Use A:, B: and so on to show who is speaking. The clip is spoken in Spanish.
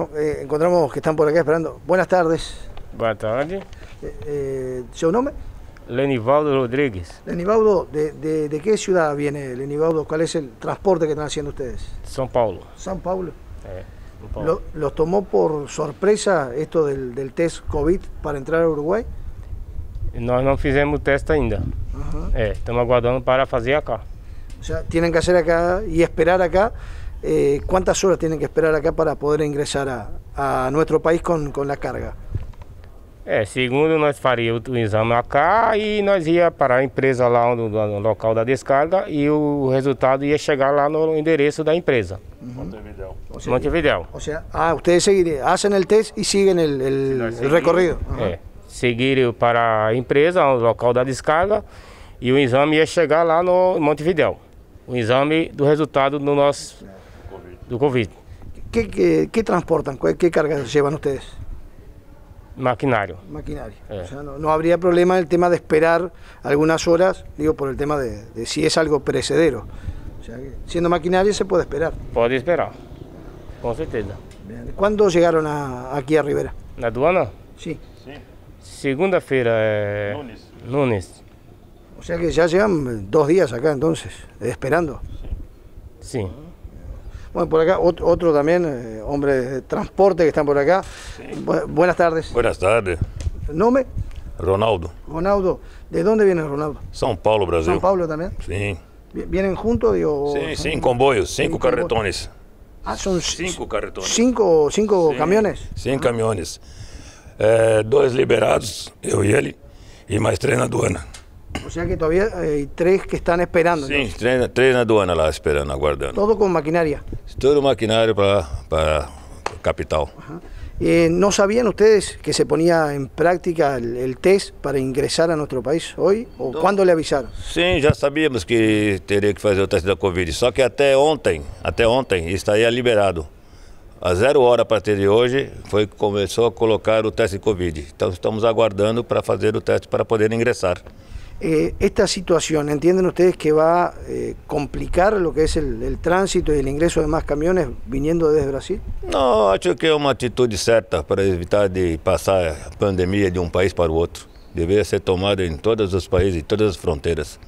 A: Eh, encontramos que están por acá esperando. Buenas tardes.
B: Boa tarde.
A: Eh, eh, ¿Su nombre?
B: Lenivaldo Rodrigues,
A: Lenibaudo, ¿de, de, de qué ciudad viene Lenibaudo? ¿Cuál es el transporte que están haciendo ustedes?
B: São Paulo.
A: San Paulo.
B: É, São Paulo.
A: Lo- ¿Los tomó por sorpresa esto del, del test COVID para entrar a Uruguay?
B: Nós não fizemos o teste ainda. Estamos aguardando para fazer acá.
A: O sea, tienen que hacer acá y esperar acá. Eh, ¿Cuántas horas tienen que esperar acá para poder ingresar a, a nuestro país con, con la carga?
B: É, segundo nós faríamos o exame acá e nós ia para a empresa lá no, no local da descarga e o resultado ia chegar lá no endereço da empresa,
A: O sea,
B: Montevideo.
A: o sea, ah, ustedes seguirían- hacen el test y siguen el, el-
B: Nós
A: el
B: seguir-
A: recorrido. Ajá.
B: É, seguir para a empresa, o local da descarga e o exame ia chegar lá no Montevideo. O exame do resultado do nosso do Covid.
A: ¿Qué, qué, qué transportan? ¿Qué, qué carga llevan ustedes?
B: Maquinário.
A: Maquinaria.
B: Eh.
A: O sea, no, no habría problema el tema de esperar algunas horas, digo, por el tema de, de si es algo perecedero. O sea, que siendo maquinaria se puede esperar.
B: Pode esperar. Com certeza.
A: Bien. ¿Cuándo llegaron a- aquí a Rivera?
B: Na aduana,
A: Sí.
B: segunda-feira é. Nunes.
A: O sea que ya llevan dos días acá entonces, eh, esperando.
B: Sim.
A: Bueno, por acá ot- otro también, eh, hombre de transporte que están por acá. Bu- buenas tardes.
C: Buenas tardes,
A: ¿Nombre?
C: Ronaldo.
A: Ronaldo. ¿De dónde viene Ronaldo?
C: São Paulo, Brasil.
A: ¿San Pablo también? Vi- ¿Vienen juntos? Digo,
C: Sim,
A: son-
C: sim, comboios, cinco
A: Cinco
C: carretones.
A: Ah, son
C: Cinco carretones.
A: cinco, cinco camiones.
C: Cinco caminhões. É, dois liberados, eu e ele, e mais três na aduana.
A: O sea que todavía hay tres que están esperando.
C: Sim,
A: entonces.
C: três, na- três na aduana lá esperando, aguardando.
A: Todo con maquinaria.
C: Todo maquinário para para capital.
A: Eh, ¿No sabían ustedes que se ponía en práctica el, el test para ingresar a nuestro país hoy? ¿O cuándo le avisaron?
C: Sim, já sabíamos que teria que fazer o teste da Covid, só que até ontem, até ontem, estaria liberado. A zero hora a partir de hoje foi que começou a colocar o teste de Covid. Então estamos aguardando para fazer o teste para poder ingressar.
A: Eh, esta situación, ¿entienden ustedes que va a eh, complicar lo que es el, el tránsito y el ingreso de más camiones viniendo desde Brasil?
C: Não, acho que é uma atitude certa para evitar de passar a pandemia de um país para o outro. Deveria ser tomada em todos os países, em todas as fronteiras.